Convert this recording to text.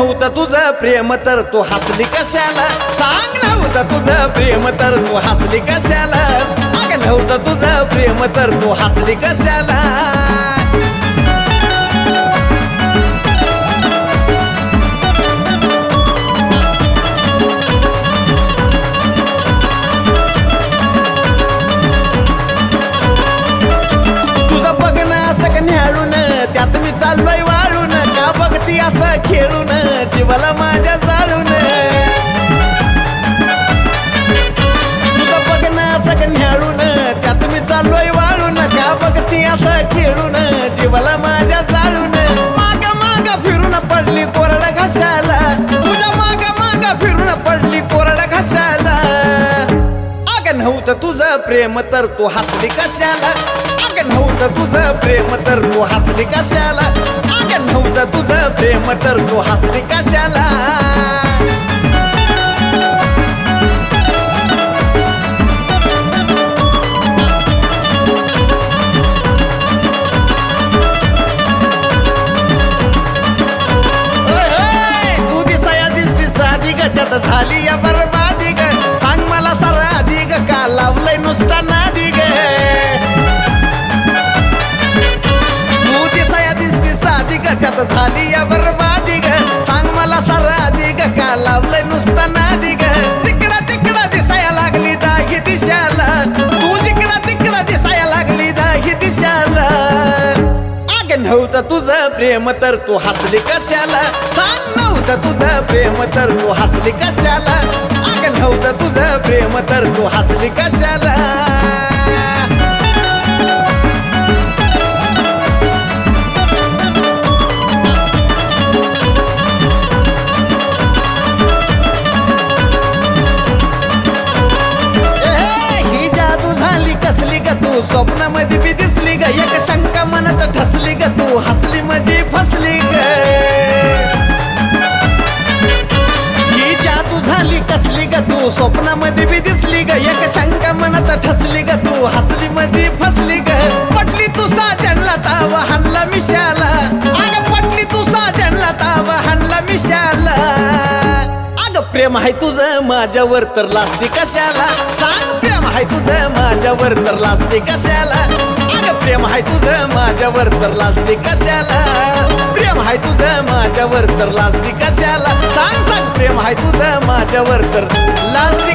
नव्हतं तुझं प्रेम तर तू हसली कशाला? सांग नव्हतं तुझं प्रेम तर तू हसली कशाला? अगं नव्हतं तुझं प्रेम तर तू हसली कशाला? मला माझ्या जाळून. तुझं बघणं असं का न्याळून त्यात मी चाललोय वाळून का बघती असं खेळून जीवाला माझ्या जाळून. माग माग फिरून पडली अगं नव्हतं तुझं प्रेम तर तू हसली कशाला? अगं नव्हतं तुझं प्रेम तर तू हसली कशाला? अगं नव्हतं तुझं प्रेम तर तू हसली कशाला? का नुसता नादी ग तू दिसाया दिसती साधी ग त्यात झाली या बरबादी ग सांग मला सारा आधी ग का लावलंय नुसता नादी ग जिकडा तिकडा दिसाया लागली दाही दिशाला तू जिकडा तिकडा दिसाया लागली दाही दिशाला अगं नव्हतं तुझं प्रेम तर तू हसली कशाला सांग नव्हतं तुझं प्रेम तर तू हसली कशाला अगं तुझं प्रेम तर तू हसली कशाला? ही जादू झाली कसली ग तू? स्वप्नामध्ये बी दिसली ग एक शंका तू स्वप्नामध्ये बी दिसली ग. एक शंका मनात ठसली ग. तू हसली मजी फसली ग. पटली तू साजनला ताव हल्ला मिशाला. अग पटली तू साजनला ताव हल्ला मिशाला. अग प्रेम आहे तुझं माझ्यावर तर लाजते कशाला? सांग प्रेम आहे तुझं माझ्यावर तर लाजते कशाला? अग प्रेम आहे तुझं माझ्यावर तर लाजते कशाला? प्रेम आहे तुझं माझ्यावर तर लाजते कशाला? सांग सांग प्रेम हाय तुझं माझ्यावर तर लाजते